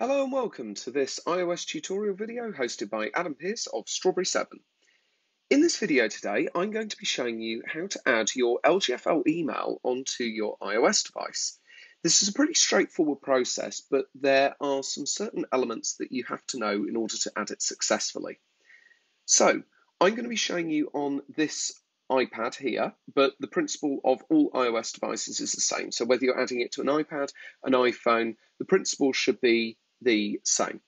Hello and welcome to this iOS tutorial video hosted by Adam Pearce of Strawberry 7. In this video today, I'm going to be showing you how to add your LGFL email onto your iOS device. This is a pretty straightforward process, but there are some certain elements that you have to know in order to add it successfully. So, I'm going to be showing you on this iPad here, but the principle of all iOS devices is the same. So whether you're adding it to an iPad, an iPhone, the principle should be the same.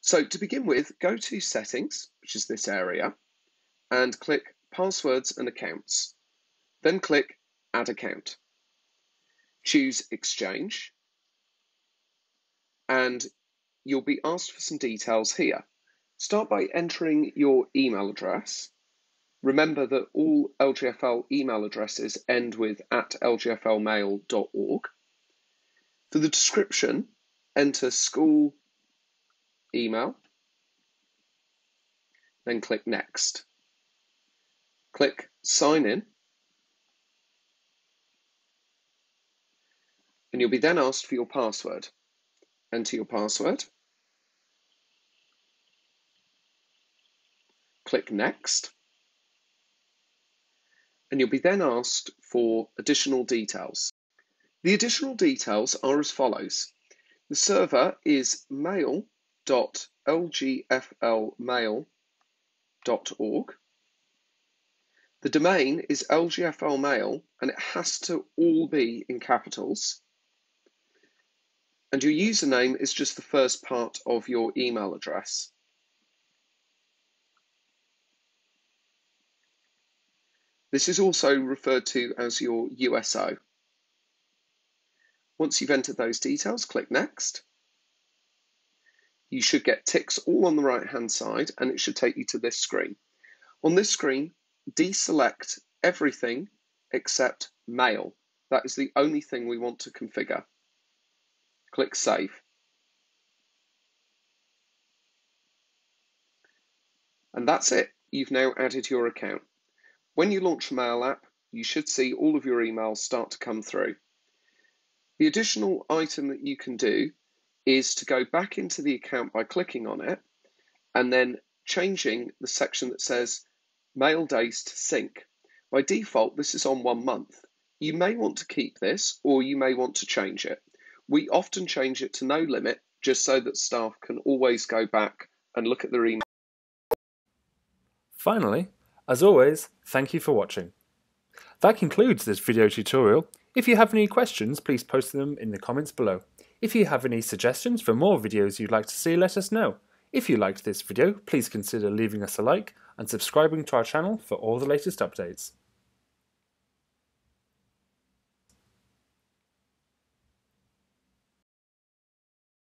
So to begin with, go to Settings, which is this area, and click Passwords and Accounts. Then click Add Account. Choose Exchange, and you'll be asked for some details here. Start by entering your email address. Remember that all LGFL email addresses end with at lgflmail.org. For the description, enter school email, then click next. Click sign in, and you'll be then asked for your password. Enter your password. Click next. And you'll be then asked for additional details. The additional details are as follows. The server is mail.lgflmail.org. The domain is lgflmail and it has to all be in capitals. And your username is just the first part of your email address. This is also referred to as your USO. Once you've entered those details, click Next. You should get ticks all on the right hand side and it should take you to this screen. On this screen, deselect everything except Mail. That is the only thing we want to configure. Click Save. And that's it. You've now added your account. When you launch the Mail app, you should see all of your emails start to come through. The additional item that you can do is to go back into the account by clicking on it and then changing the section that says mail days to sync. By default, this is on one month. You may want to keep this or you may want to change it. We often change it to no limit just so that staff can always go back and look at their email. Finally, as always, thank you for watching. That concludes this video tutorial. If you have any questions, please post them in the comments below. If you have any suggestions for more videos you'd like to see, let us know. If you liked this video, please consider leaving us a like and subscribing to our channel for all the latest updates.